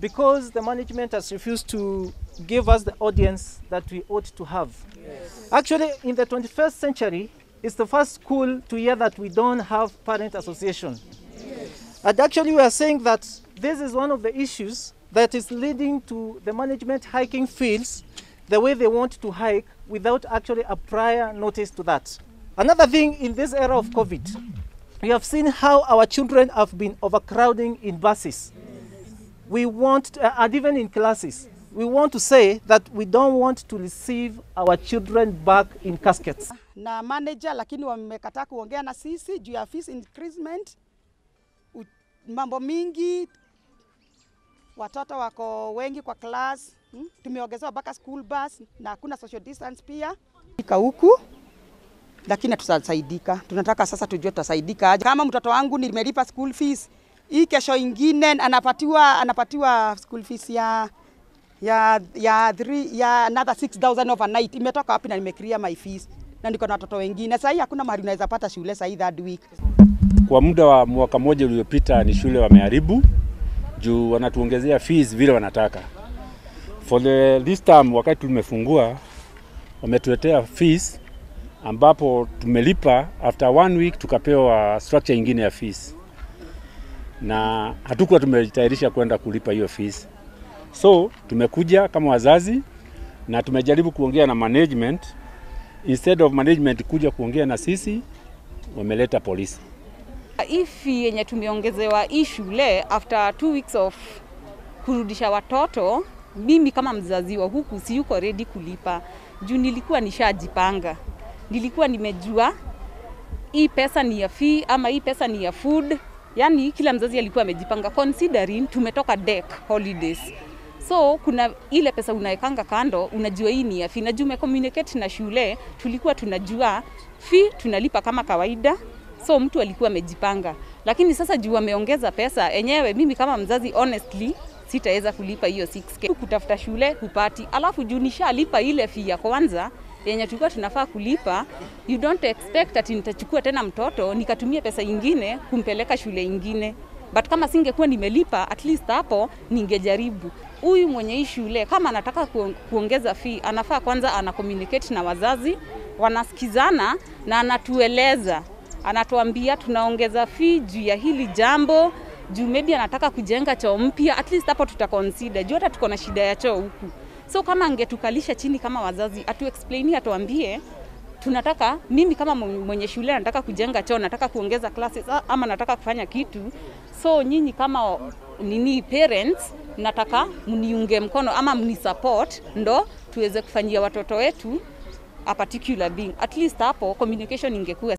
because the management has refused to give us the audience that we ought to have. Actually, in the 21st century, it's the first school to hear that we don't have parent association. And actually, we are saying that this is one of the issues that is leading to the management hiking fields the way they want to hike without actually a prior notice to that. Another thing in this era of COVID, we have seen how our children have been overcrowding in buses. We want, uh, and even in classes, we want to say that we don't want to receive our children back in caskets. na manager, lakini wamekataa kuongea na sisi juu ya fees increasement. Mambo mingi, watoto wako wengi kwa class hmm? Tumeongezewa mpaka school bus na hakuna social distance pia ika huku lakini tutasaidika. Tunataka sasa tujue tutasaidika. Kama mtoto wangu nimelipa school fees, hii kesho ingine anapatiwa anapatiwa school fees ya ya ya three, ya another 6000 overnight. Imetoka wapi na nimeclear my fees na niko na watoto wengine. Sasa hii hakuna mahali unaweza pata shule sasa hii that week. Kwa muda wa mwaka mmoja uliopita ni shule wameharibu juu wanatuongezea fees vile wanataka. For the this term wakati tumefungua wametuletea fees ambapo tumelipa after one week tukapewa structure ingine ya fees, na hatukuwa tumejitayarisha kwenda kulipa hiyo fees. So tumekuja kama wazazi na tumejaribu kuongea na management. Instead of management kuja kuongea na sisi, wameleta polisi. Hii fee yenye tumeongezewa hii shule after two weeks of kurudisha watoto, mimi kama mzazi wa huku siyuko ready kulipa juu nilikuwa nishajipanga, nilikuwa nimejua hii pesa ni ya fee ama hii pesa ni ya food. Yani kila mzazi alikuwa amejipanga. Considering tumetoka deck holidays. So kuna ile pesa unawekanga kando, unajua hii ni ya fee, Najua umecommunicate na shule, tulikuwa tunajua fee tunalipa kama kawaida, so mtu alikuwa amejipanga, lakini sasa juu wameongeza pesa enyewe, mimi kama mzazi honestly sitaweza kulipa hiyo 6k kutafuta shule hupati, alafu juu nishalipa ile fee ya kwanza yenye tulikuwa tunafaa kulipa, you don't expect ati nitachukua tena mtoto nikatumia pesa ingine kumpeleka shule ingine, but kama singekuwa nimelipa at least hapo ningejaribu. Huyu mwenye hii shule kama anataka kuongeza fee, anafaa kwanza ana communicate na wazazi, wanasikizana na anatueleza, anatuambia tunaongeza fee juu ya hili jambo juu maybe anataka kujenga choo mpya, at least hapo tuta juu hata tuko na shida ya choo huku. So kama angetukalisha chini kama wazazi, atu explain atuambie tunataka mimi kama mwenye shule nataka kujenga choo, nataka kuongeza classes ama nataka kufanya kitu. So nyinyi kama nini parents, nataka mniunge mkono ama mni mnisupport ndo tuweze kufanyia watoto wetu a particular being. At least hapo communication ingekuwa